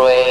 Norway